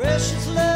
precious love.